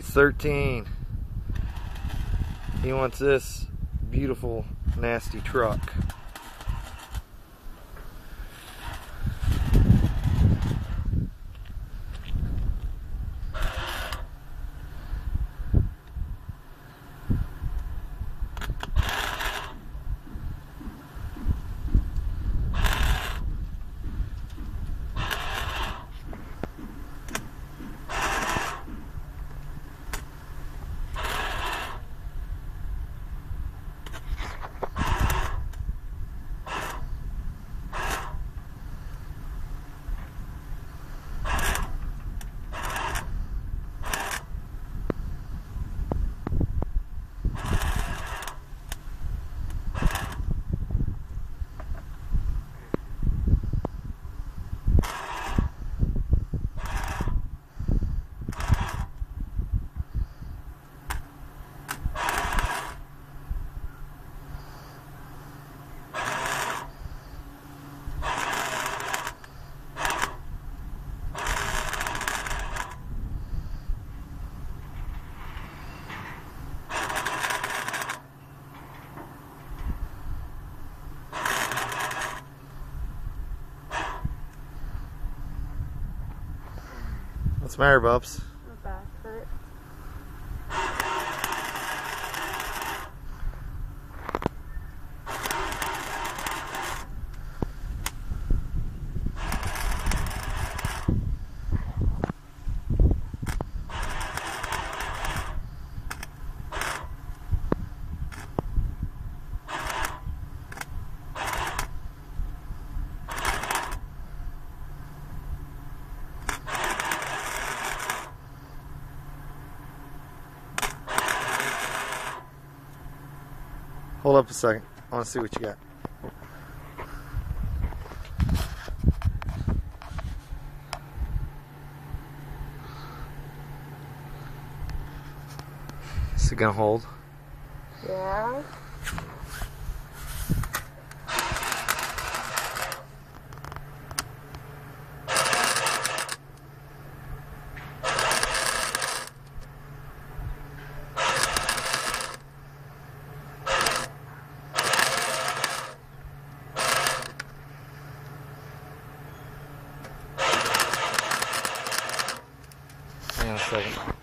He's 13. He wants this beautiful, nasty truck. What's Bubs? Hold up a second. I want to see what you got. Is it gonna hold? Yeah. 想说什么